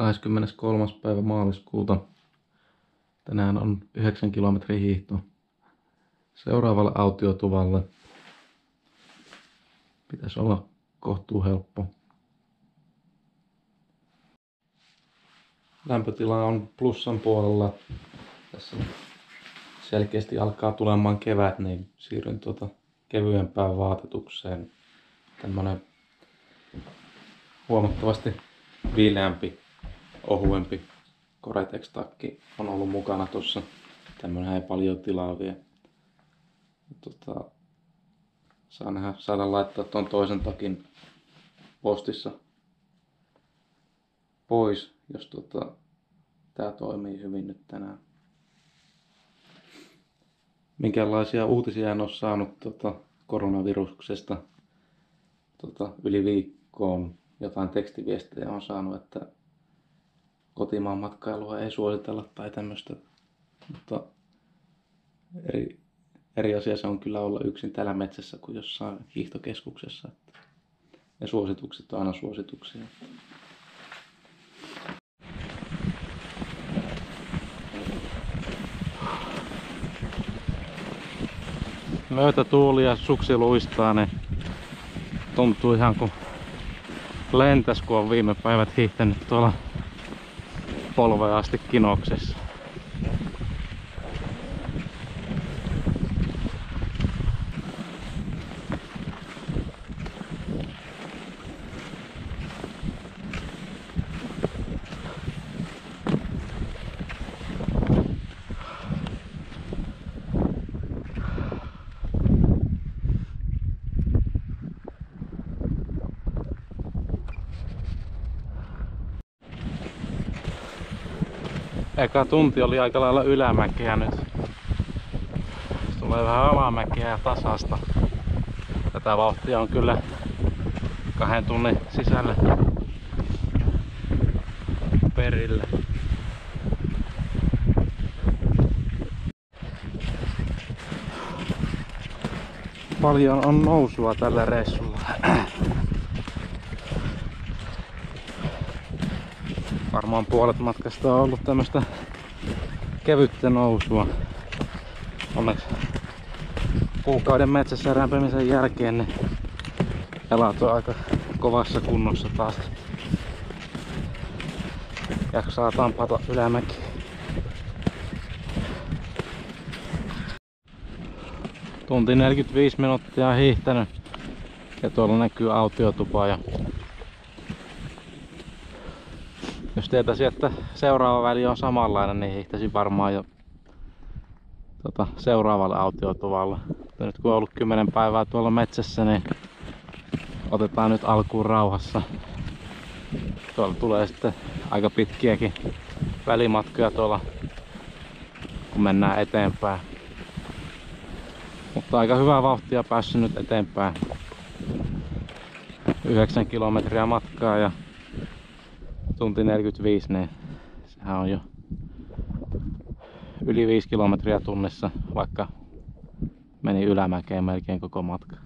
23. päivä maaliskuuta. Tänään on 9 kilometrin hiihto seuraavalle autiotuvalle. Pitäisi olla kohtuu helppo. Lämpötila on plussan puolella. Tässä selkeästi alkaa tulemaan kevät, niin siirryn tuota kevyempään vaatetukseen. Tämmönen huomattavasti viileämpi ohuempi Coretex-takki on ollut mukana tuossa. Tämmönen ei paljon tilaa vie. Tota, saa nähdä, saada laittaa tuon toisen takin postissa pois, jos tota, tää toimii hyvin nyt tänään. Minkälaisia uutisia en ole saanut tota, koronaviruksesta tota, yli viikkoon. Jotain tekstiviestejä on saanut, että kotimaan matkailua ei suositella tai tämmöistä. Mutta eri, eri asia se on kyllä olla yksin täällä metsässä kuin jossain hiihtokeskuksessa. Että ne suositukset on aina suosituksia. tuuli ja suksi luistaa, ne tuntuu ihan kuin lentäs, kun on viime päivät hiihtänyt tuolla polveen asti kinoksessa. Eka tunti oli aika lailla ylämäkeä nyt. Tulee vähän alamäkeä ja tasasta. Tätä vauhtia on kyllä kahden tunnin sisällä perille. Paljon on nousua tällä reissulla. varmaan puolet matkasta on ollut tämmöstä kevyttä nousua. Onneksi kuukauden metsässä rämpimisen jälkeen niin jalat on aika kovassa kunnossa taas. Jaksaa tampata ylämäki. Tunti 45 minuuttia hiihtänyt ja tuolla näkyy autiotupa ja Tietäisin, että seuraava väli on samanlainen, niin hiihtäisin varmaan jo tota, seuraavalle autiotuvalla. Mutta nyt kun on ollut 10 päivää tuolla metsässä, niin otetaan nyt alkuun rauhassa. Tuolla tulee sitten aika pitkiäkin välimatkoja tuolla, kun mennään eteenpäin. Mutta aika hyvää vauhtia päässyt nyt eteenpäin. 9 kilometriä matkaa ja tunti 45, niin sehän on jo yli 5 kilometriä tunnissa, vaikka meni ylämäkeen melkein koko matka.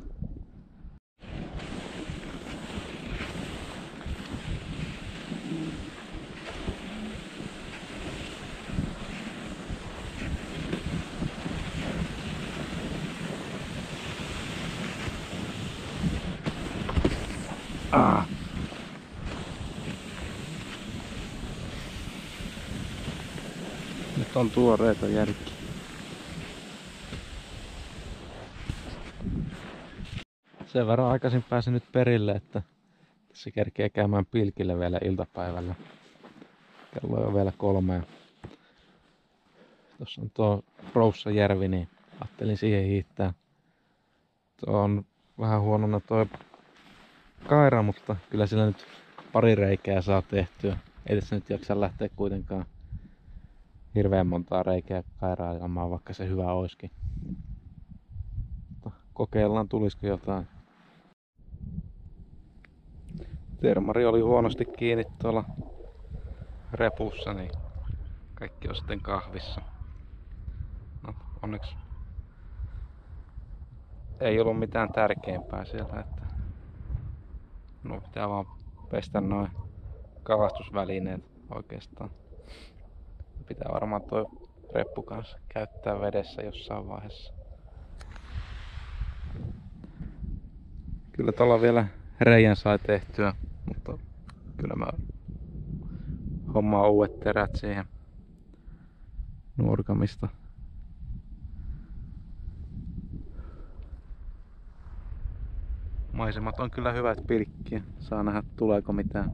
On tuoreita järki. Sen verran aikaisin pääsin nyt perille, että tässä kerkee käymään pilkille vielä iltapäivällä. Kello on vielä kolme. Tuossa on tuo Roussajärvi, niin ajattelin siihen hiihtää. Tuo on vähän huonona tuo kaira, mutta kyllä sillä nyt pari reikää saa tehtyä. Ei tässä nyt jaksa lähteä kuitenkaan hirveän montaa reikää kairailemaan, vaikka se hyvä olisikin. Kokeillaan tulisiko jotain. Termari oli huonosti kiinni tuolla repussa, niin kaikki on sitten kahvissa. No, onneksi ei ollut mitään tärkeämpää sieltä, että no pitää vaan pestä noin kalastusvälineet oikeastaan. Pitää varmaan toi reppu kanssa käyttää vedessä jossain vaiheessa. Kyllä tuolla vielä reijän sai tehtyä, mutta kyllä mä hommaan uudet terät siihen nurkamista. Maisemat on kyllä hyvät pilkkiä. Saa nähdä tuleeko mitään.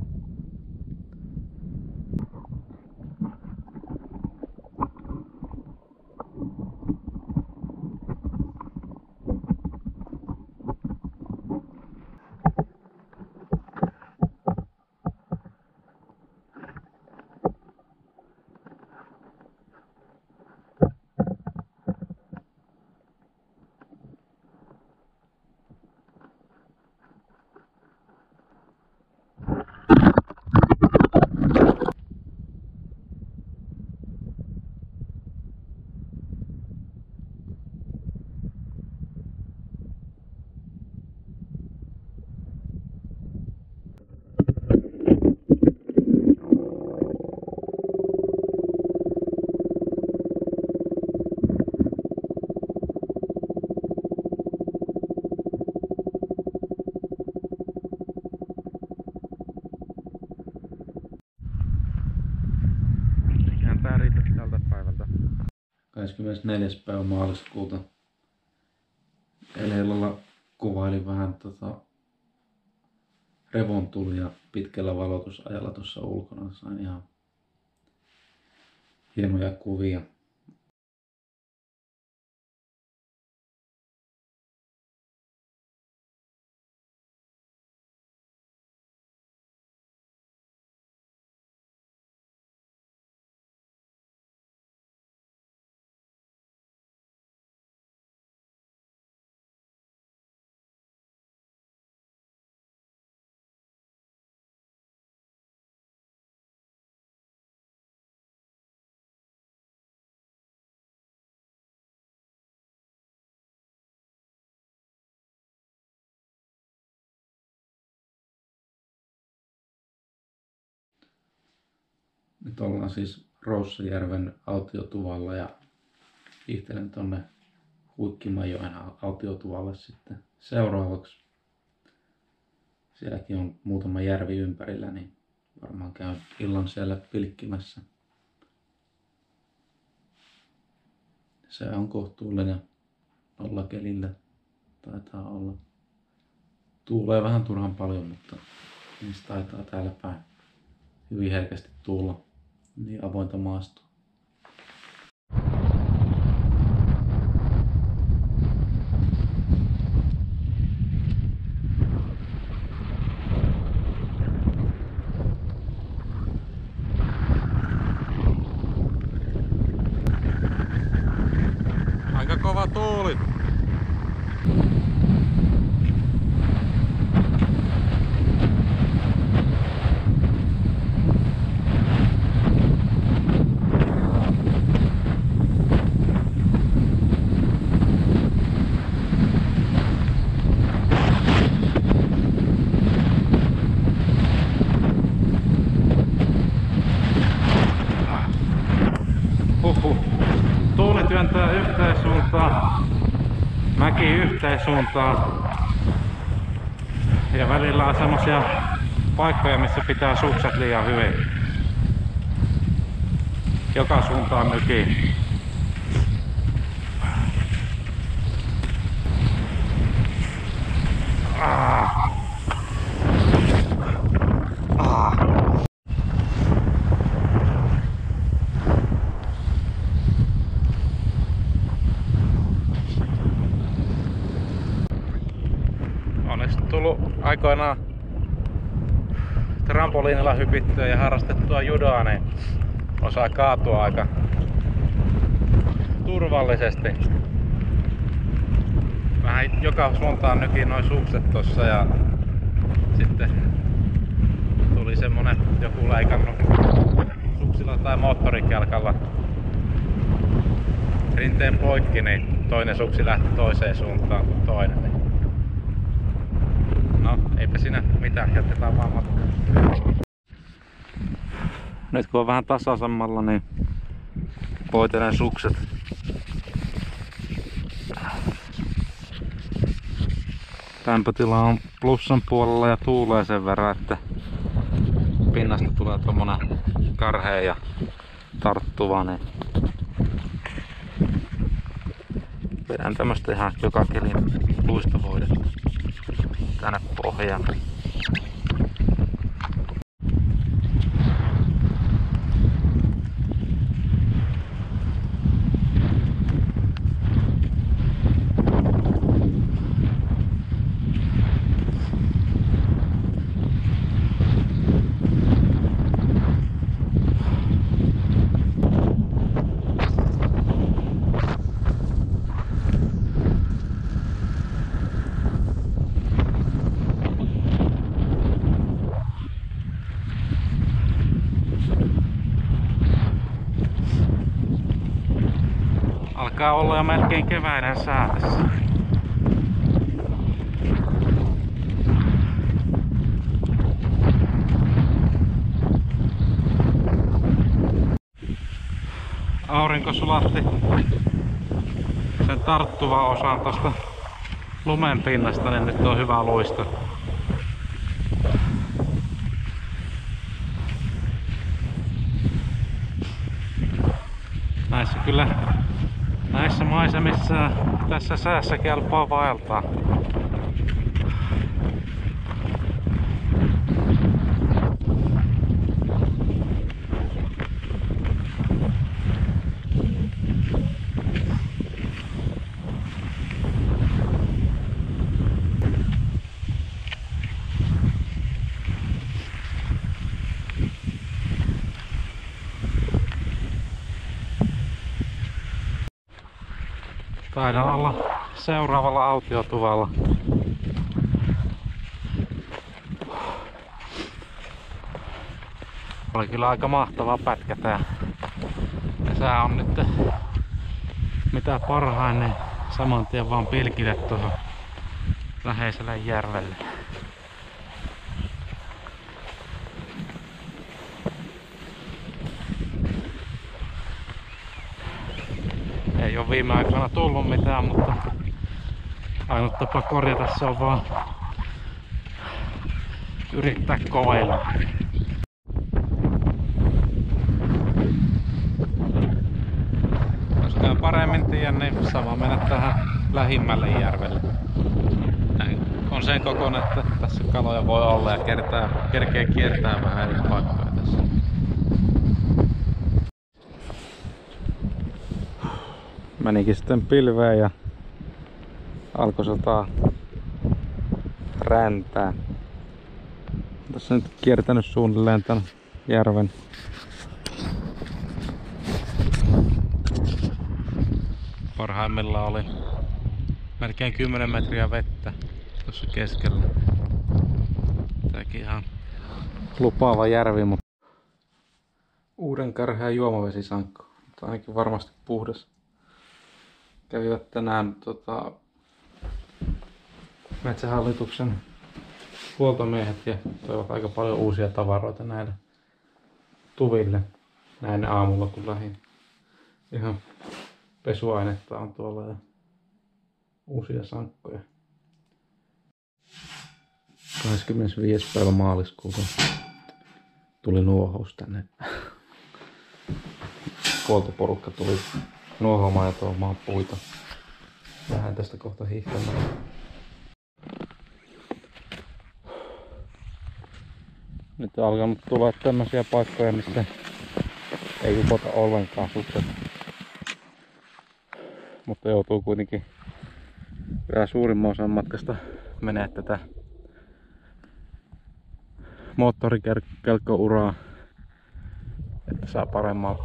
Eiköhän tää riitä tältä päivältä. 24. päivä maaliskuuta. Eilen illalla kuvailin vähän tota revontulia pitkällä valotusajalla tuossa ulkona. Sain ihan hienoja kuvia. Nyt ollaan siis Roussajärven autiotuvalla ja hiihtelen tonne Huikkimajoen autiotuvalle sitten seuraavaksi. Sielläkin on muutama järvi ympärillä, niin varmaan käyn illan siellä pilkkimässä. Se on kohtuullinen nollakelillä. Taitaa olla. Tuulee vähän turhan paljon, mutta niistä taitaa täällä päin hyvin herkästi tulla niin avointa maastoa. Aika kova tuuli. Huhhuh. Tuuli työntää yhteen suuntaan, mäki yhteen suuntaan. Ja välillä on semmosia paikkoja, missä pitää sukset liian hyvin. Joka suuntaan myki. Ah. Ah. on sitten tullut aikoinaan trampoliinilla hypittyä ja harrastettua judoa, niin osaa kaatua aika turvallisesti. Vähän joka suuntaan nykin noin sukset tossa ja sitten tuli semmonen joku leikannut suksilla tai moottorikelkalla rinteen poikki, niin toinen suksi lähti toiseen suuntaan kuin toinen. Eipä siinä mitään, jatketaan vaan matkaa. nyt kun on vähän tasaisemmalla, niin voitelen sukset. Lämpötila on plussan puolella ja tuulee sen verran, että pinnasta tulee tommonen karhea ja tarttuva, niin Vedän tämmöstä ihan joka kelin luistovoidetta tänne pohjaan. Alkaa olla jo melkein keväinen sää tässä. Aurinko sulatti sen tarttuva osan tosta lumen pinnasta, niin nyt on hyvä luista. Näissä kyllä näissä maisemissa tässä säässä kelpaa vaeltaa. Taidan olla seuraavalla autiotuvalla. Oli kyllä aika mahtava pätkä tää. Ja sää on nyt mitä parhain, niin saman tien vaan pilkille tuohon läheiselle järvelle. Viime aikoina tullut mitään, mutta ainut tapa korjata se on vaan yrittää koveilla. Jos käy paremmin tiedä, niin sama mennä tähän lähimmälle järvelle. Näin on sen kokoinen, että tässä kaloja voi olla ja kertaa, kerkee kiertää vähän eri paikkoja tässä. Menikin sitten pilveen ja alkoi sataa räntää. Tässä nyt kiertänyt suunnilleen tän järven. Parhaimmillaan oli melkein 10 metriä vettä tuossa keskellä. Tääkin ihan lupaava järvi, mutta uuden kärhään juomavesisankko. Mutta ainakin varmasti puhdas kävivät tänään tota, metsähallituksen huoltomiehet ja toivat aika paljon uusia tavaroita näille tuville näin aamulla kun lähin. Ihan pesuainetta on tuolla ja uusia sankkoja. 25. päivä maaliskuuta tuli nuohous tänne. Huoltoporukka tuli nuohoamaan ja tuomaan puita. Vähän tästä kohta hiihtämään. Nyt on alkanut tulla tämmöisiä paikkoja, missä ei upota ollenkaan sukset. Mutta joutuu kuitenkin vielä suurimman osan matkasta menee tätä moottorikelkkouraa, että saa paremman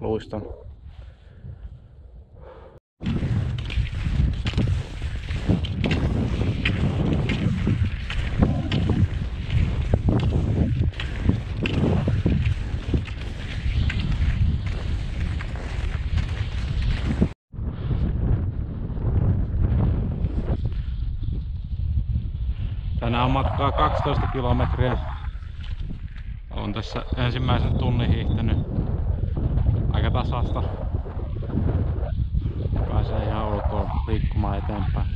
luiston. Tänään on matkaa 12 kilometriä. on tässä ensimmäisen tunnin hiihtänyt aika tasasta. Pääsee ihan ok liikkumaan eteenpäin.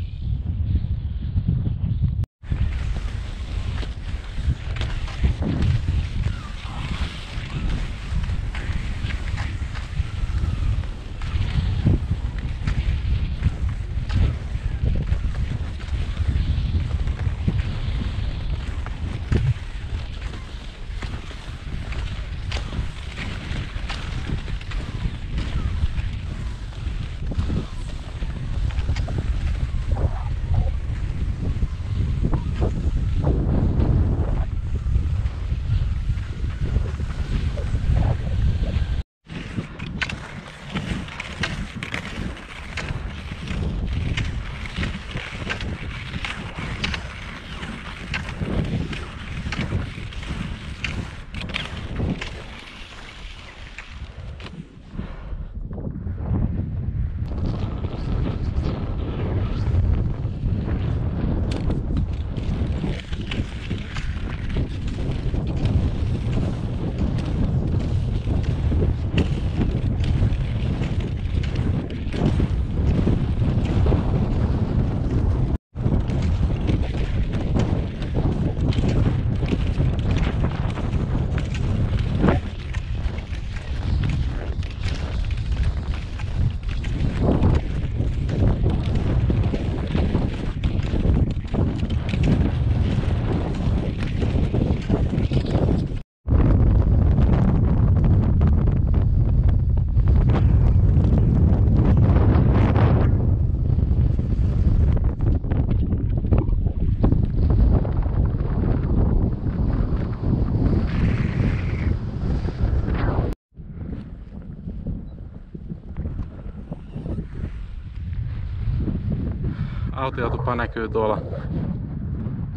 Autiotupa näkyy tuolla.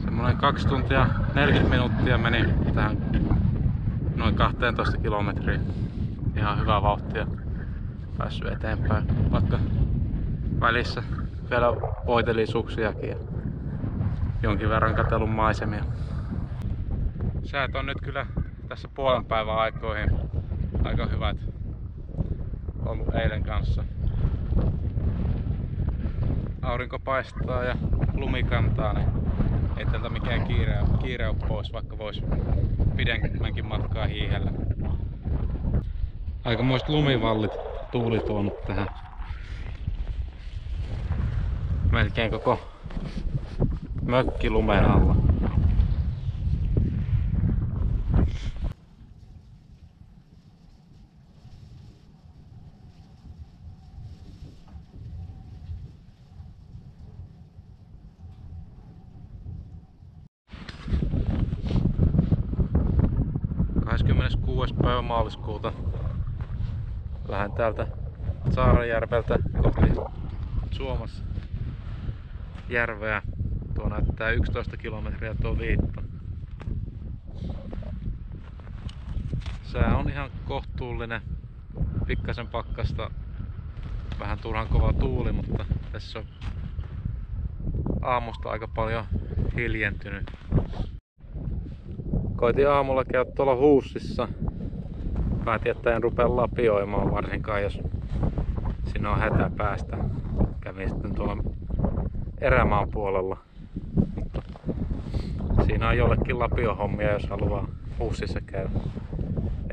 Semmoinen 2 tuntia 40 minuuttia meni tähän noin 12 kilometriä. Ihan hyvää vauhtia päässyt eteenpäin, vaikka välissä vielä voiteli suksiakin ja jonkin verran katselun maisemia. Säät on nyt kyllä tässä puolen päivän aikoihin aika hyvät ollut eilen kanssa aurinko paistaa ja lumi kantaa, niin ei tältä mikään kiire, kiire ole pois, vaikka voisi pidemmänkin matkaa hiihellä. Aikamoiset lumivallit tuuli tuonut tähän. Melkein koko mökki lumen alla. 26. päivä maaliskuuta. Lähden täältä Saarajärveltä kohti Suomessa järveä. Tuo näyttää 11 kilometriä tuo viitta. Sää on ihan kohtuullinen. Pikkasen pakkasta. Vähän turhan kova tuuli, mutta tässä on aamusta aika paljon hiljentynyt. Koitin aamulla käydä tuolla huussissa. Päätin, että en rupea lapioimaan varsinkaan, jos siinä on hätä päästä. Kävin sitten tuolla erämaan puolella. Siinä on jollekin lapiohommia, jos haluaa huussissa käydä.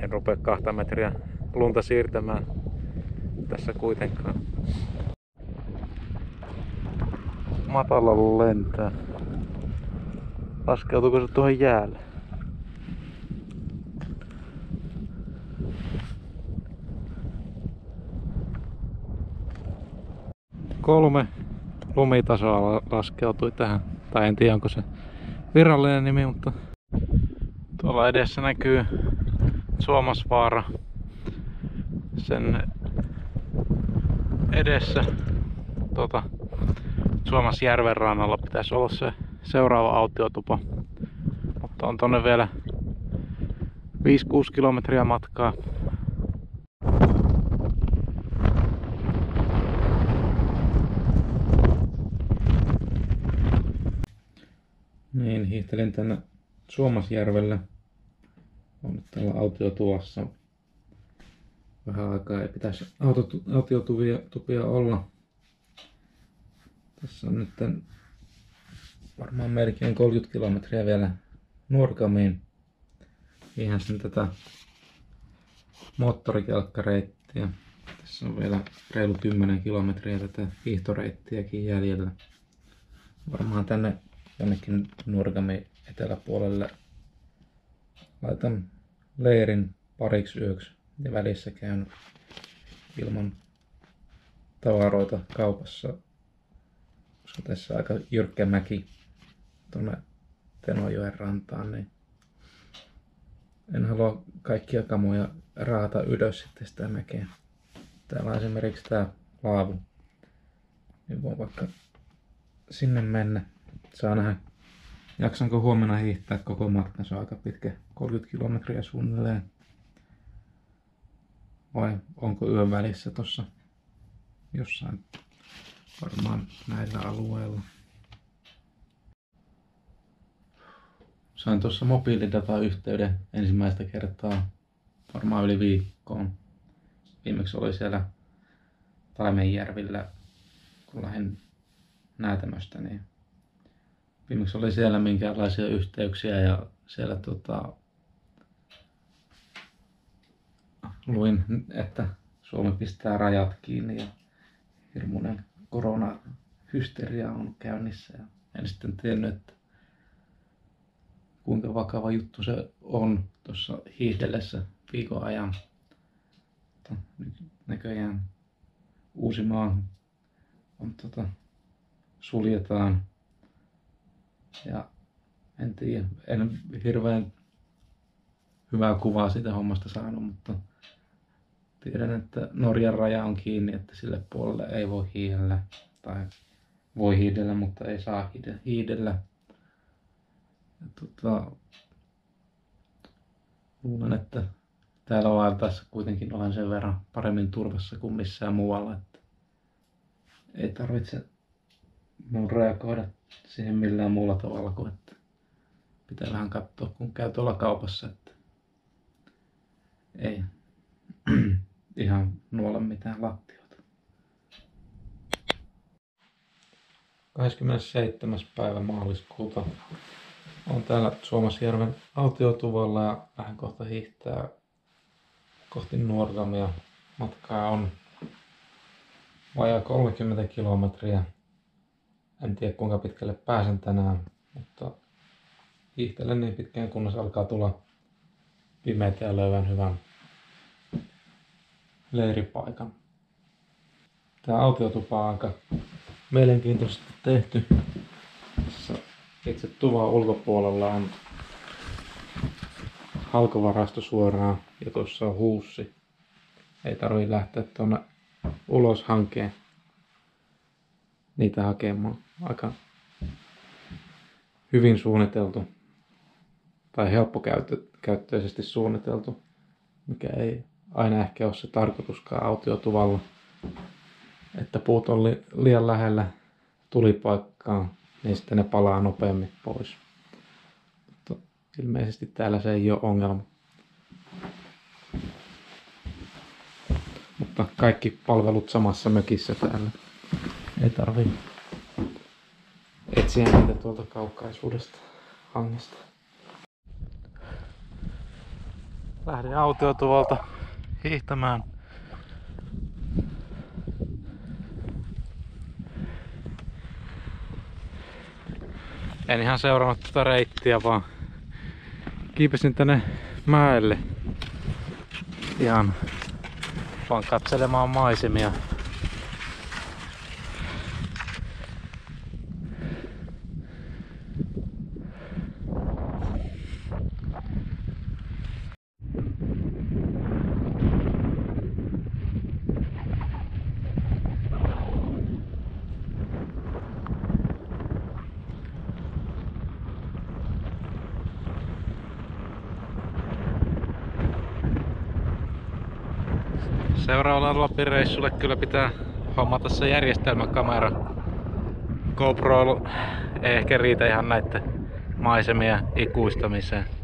En rupea kahta metriä lunta siirtämään tässä kuitenkaan. Matalalla lentää. Laskeutuuko se tuohon jäälle? Kolme lumitasoa laskeutui tähän. Tai en tiedä onko se virallinen nimi, mutta tuolla edessä näkyy Suomasvaara. Sen edessä tuota, Suomasjärven rannalla pitäisi olla se seuraava autiotupa. Mutta on tonne vielä 5-6 kilometriä matkaa. Niin, hiihtelin tänne Suomasjärvelle on nyt täällä autiotuvassa. Vähän aikaa ei pitäisi autiotuvia tupia olla. Tässä on nyt varmaan melkein 30 kilometriä vielä Nuorgamiin. Ihan sen tätä moottorikelkkareittiä. Tässä on vielä reilu 10 kilometriä tätä hiihtoreittiäkin jäljellä. Varmaan tänne jonnekin Nurgami eteläpuolelle laitan leirin pariksi yöksi ja välissä käyn ilman tavaroita kaupassa. Koska tässä aika jyrkkä mäki tuonne Tenojoen rantaan, niin en halua kaikkia kamoja raata ylös sitten sitä mäkeä. Täällä on esimerkiksi tää laavu. Niin voin vaikka sinne mennä. Saa nähdä, jaksanko huomenna hiihtää koko matkan. Se on aika pitkä, 30 kilometriä suunnilleen. Vai onko yön välissä tossa jossain varmaan näillä alueilla. Sain tuossa mobiilidatayhteyden ensimmäistä kertaa varmaan yli viikkoon. Viimeksi oli siellä Taimenjärvillä, kun lähdin näätämöstä, niin viimeksi oli siellä minkäänlaisia yhteyksiä ja siellä tota, luin, että Suomi pistää rajat kiinni ja hirmuinen koronahysteria on käynnissä. Ja en sitten tiennyt, että kuinka vakava juttu se on tuossa hiihdellessä viikon ajan. Nyt näköjään Uusimaa on tota, suljetaan. Ja en tiedä, en hirveän hyvää kuvaa siitä hommasta saanut, mutta tiedän, että Norjan raja on kiinni, että sille puolelle ei voi hiidellä. Tai voi hiidellä, mutta ei saa hiidellä. Ja tota, luulen, että täällä vaeltaessa kuitenkin olen sen verran paremmin turvassa kuin missään muualla, että ei tarvitse mun reagoida siihen millään muulla tavalla kuin, että pitää vähän katsoa, kun käy tuolla kaupassa, että ei ihan nuolla mitään lattioita. 27. päivä maaliskuuta on täällä Suomasjärven autiotuvalla ja vähän kohta hiihtää kohti Nuorgamia. Matkaa on vajaa 30 kilometriä. En tiedä kuinka pitkälle pääsen tänään, mutta hiihtelen niin pitkään kunnes alkaa tulla pimeitä ja löydän hyvän leiripaikan. Tämä autiotupa on aika mielenkiintoisesti tehty. Tässä itse tuvan ulkopuolella on halkovarasto suoraan ja tuossa on huussi. Ei tarvii lähteä tuonne ulos hankeen niitä hakemaan. Aika hyvin suunniteltu tai helppokäyttöisesti suunniteltu, mikä ei aina ehkä ole se tarkoituskaan autiotuvalla, että puut on li- liian lähellä tulipaikkaa, niin sitten ne palaa nopeammin pois. Mutta ilmeisesti täällä se ei ole ongelma. Mutta kaikki palvelut samassa mökissä täällä. Ei tarvi etsiä niitä tuolta kaukaisuudesta hangesta. Lähdin autiotuvalta hiihtämään. En ihan seurannut tätä reittiä, vaan kiipesin tänne mäelle ihan vaan katselemaan maisemia. Seuraavalla Lapin reissulle kyllä pitää hommata se järjestelmäkamera. GoPro ei ehkä riitä ihan näiden maisemia ikuistamiseen.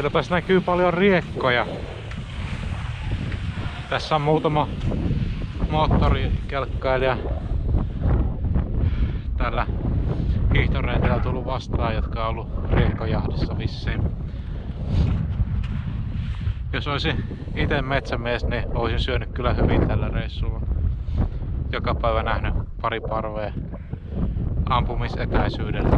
Kylläpäs näkyy paljon riekkoja. Tässä on muutama moottorikelkkailija tällä hiihtoreiteillä tullut vastaan, jotka on ollut riekojahdissa vissiin. Jos olisi itse metsämies, niin olisin syönyt kyllä hyvin tällä reissulla. Joka päivä nähnyt pari parvea ampumisetäisyydellä.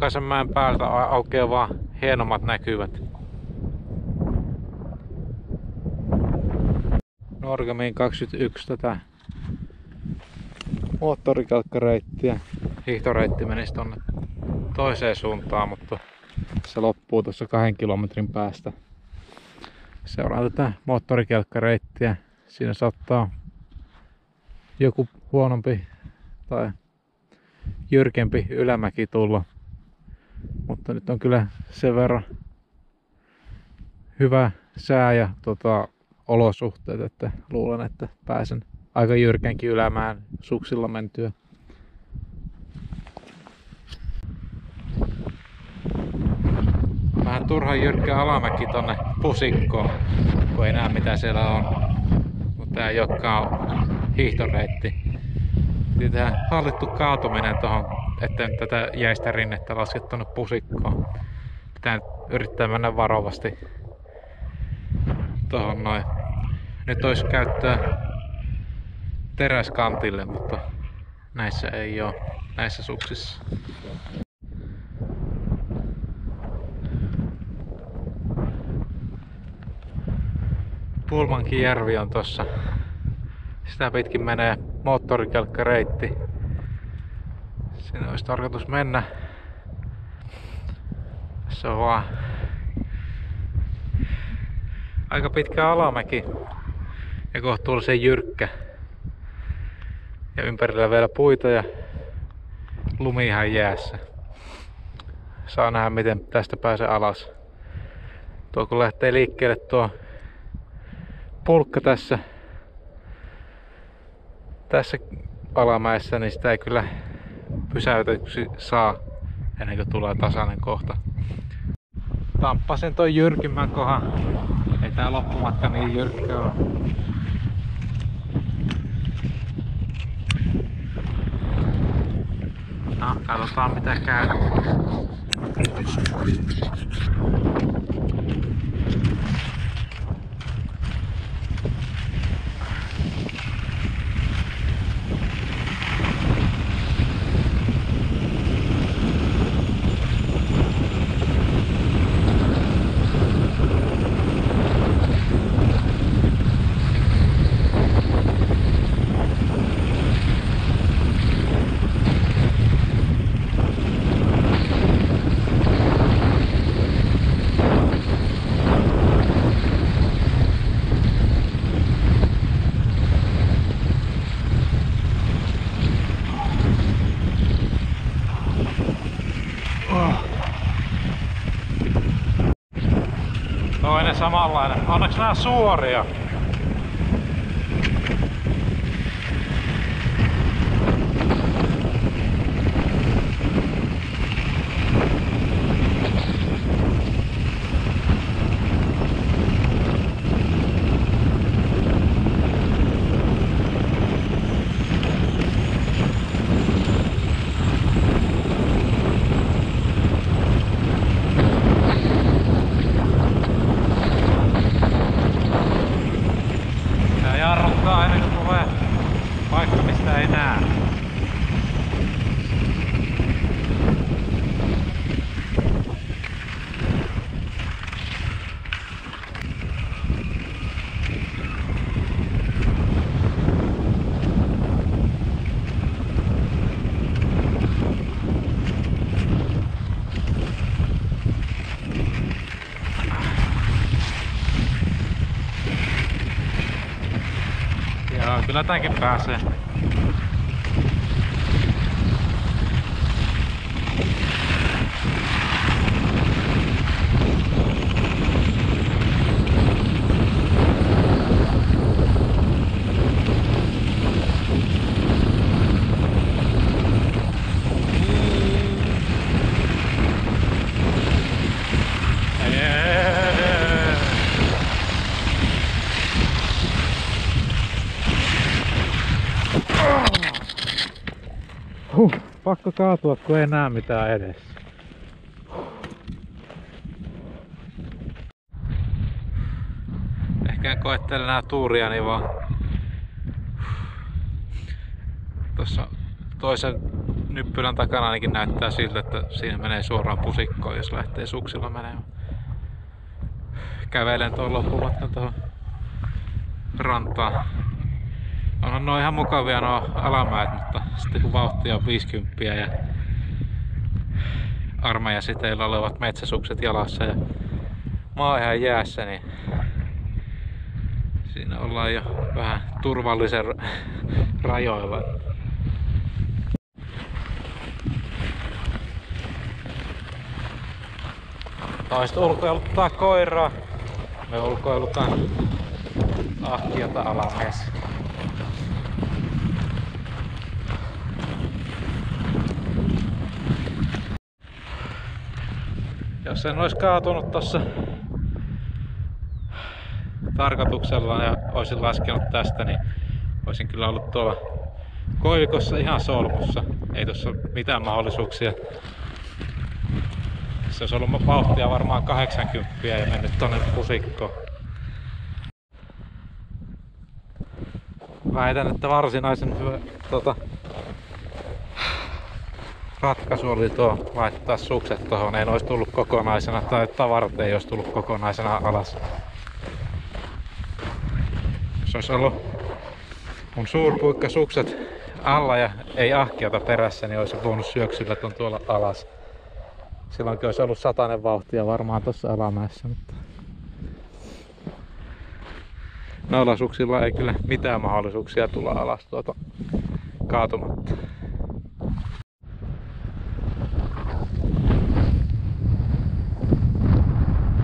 Jokaisen mäen päältä aukeaa vaan hienommat näkyvät. Norgamiin 21 tätä moottorikelkkareittiä. Hiihtoreitti menisi tonne toiseen suuntaan, mutta se loppuu tuossa kahden kilometrin päästä. Seuraan tätä moottorikelkkareittiä. Siinä saattaa joku huonompi tai jyrkempi ylämäki tulla. Mutta nyt on kyllä sen verran hyvä sää ja tota, olosuhteet, että luulen, että pääsen aika jyrkänkin ylämään suksilla mentyä. Vähän turhan jyrkkä alamäki tonne pusikkoon, kun ei näe mitä siellä on. Mutta tää ei olekaan hiihtoreitti. Tähän hallittu kaatuminen tuohon, että tätä jäistä rinnettä laske tuonne pusikkoon. Pitää yrittää mennä varovasti tuohon noin. Nyt olisi käyttöä teräskantille, mutta näissä ei ole, näissä suksissa. Pulmankin järvi on tossa. Sitä pitkin menee moottorikelkkareitti. Siinä olisi tarkoitus mennä. Se on vaan aika pitkä alamäki ja kohtuullisen jyrkkä. Ja ympärillä vielä puita ja lumi ihan jäässä. Saa nähdä miten tästä pääsee alas. Tuo kun lähtee liikkeelle tuo pulkka tässä tässä alamäessä, niin sitä ei kyllä pysäytetyksi saa ennen kuin tulee tasainen kohta. Tamppasen toi jyrkimmän kohan. Ei tää loppumatka niin jyrkkä ole. No, katsotaan mitä käy. Toinen samanlainen. Onneksi nää suoria. pelo tanque, passa. Pakko kaatua, kun ei näe mitään edessä. Ehkä en koettele enää tuuria, niin vaan tuossa toisen nyppylän takana ainakin näyttää siltä, että siinä menee suoraan pusikkoon, jos lähtee suksilla menemään. Kävelen tuon loppumatkan tuohon rantaan. Onhan noin ihan mukavia nuo alamäet, mutta sitten kun vauhtia on 50 ja armeijasiteillä olevat metsäsukset jalassa ja maa ihan jäässä, niin siinä ollaan jo vähän turvallisen rajoilla. Toiset ulkoiluttaa koiraa. Me ulkoilutaan ahkiota alamies. Jos en olisi kaatunut tossa tarkoituksella ja olisin laskenut tästä, niin olisin kyllä ollut tuolla koivikossa ihan solmussa. Ei tuossa mitään mahdollisuuksia. Se olisi ollut vauhtia varmaan 80 ja mennyt tonne pusikkoon. Väitän, että varsinaisen hyvä tota, ratkaisu oli tuo laittaa sukset tuohon. En olisi tullut kokonaisena tai tavarat ei olisi tullut kokonaisena alas. Se olisi ollut mun suurpuikka sukset alla ja ei ahkiota perässä, niin olisi voinut syöksyllä ton tuolla alas. Silloinkin olisi ollut satainen vauhtia varmaan tuossa alamäessä, mutta naulasuksilla ei kyllä mitään mahdollisuuksia tulla alas tuota kaatumatta.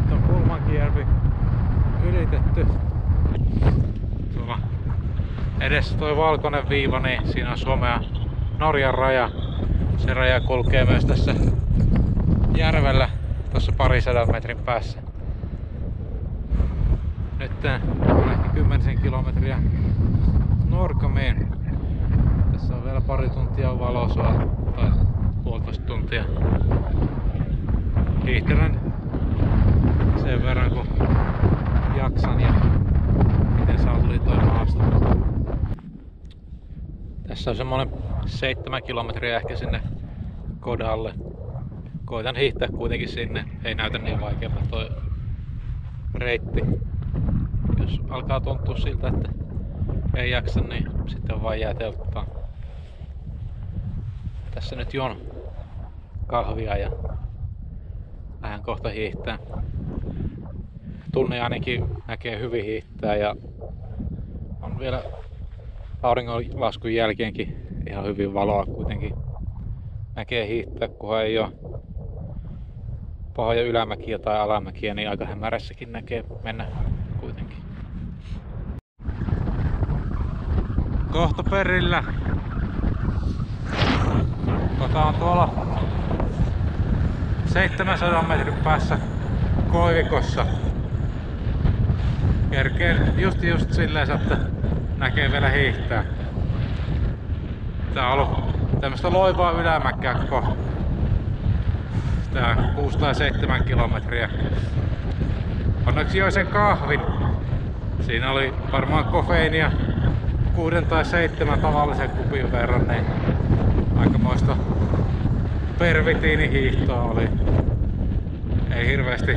Tuon kulmakiervi ylitetty. Tuolla edessä toi valkoinen viiva, niin siinä on Suomen ja Norjan raja. Se raja kulkee myös tässä järvellä tuossa parisadan metrin päässä. Nyt on ehkä 10 kilometriä Norkamiin. Tässä on vielä pari tuntia valosoa tai puolitoista tuntia. Hiihtelen sen verran kun jaksan ja miten sallii toi maasto. Tässä on semmonen 7 kilometriä ehkä sinne Kodalle. Koitan hiihtää kuitenkin sinne. Ei näytä niin vaikealta toi reitti. Jos alkaa tuntua siltä, että ei jaksa, niin sitten vaan jää telttaan. Tässä nyt juon kahvia ja lähden kohta hiihtää. Tunne ainakin näkee hyvin hiihtää ja on vielä auringonlaskun jälkeenkin ihan hyvin valoa kuitenkin. Näkee hiihtää, kunhan ei ole pahoja ylämäkiä tai alamäkiä, niin aika hämärässäkin näkee mennä kuitenkin. Kohta perillä. Tota on tuolla 700 metrin päässä koivikossa. Kerkeen just just silleen, että näkee vielä hiihtää. Tää on ollut tämmöstä loivaa ylämäkkää koko tää 6 tai 7 kilometriä. Onneksi join sen kahvin. Siinä oli varmaan kofeiinia kuuden tai seitsemän tavallisen kupin verran, niin aikamoista pervitiinihiihtoa oli. Ei hirveästi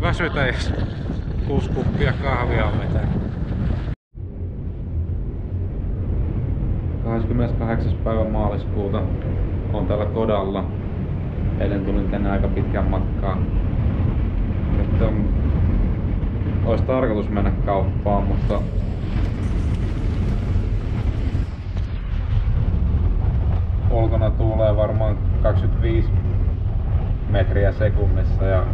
väsytä, jos kuusi kuppia kahvia on vetänyt. 28. päivä maaliskuuta on täällä Kodalla. Eilen tulin tänne aika pitkän matkaa. Nyt on, olisi tarkoitus mennä kauppaan, mutta ulkona tuulee varmaan 25 metriä sekunnissa ja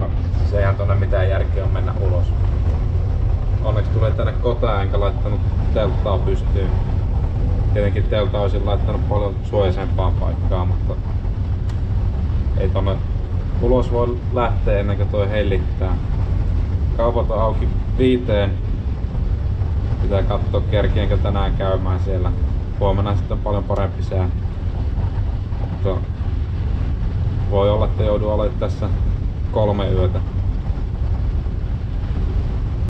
no, se eihän tonne mitään järkeä on mennä ulos. Onneksi tulee tänne kotaan enkä laittanut telttaa pystyyn. Tietenkin teltta olisin laittanut paljon suojaisempaan paikkaan, mutta ei tonne ulos voi lähteä ennen kuin toi hellittää. Kaupat on auki viiteen Pitää katsoa kerkienkö tänään käymään siellä. Huomenna sitten on paljon parempi sää. Mutta voi olla, että joudun olemaan tässä kolme yötä.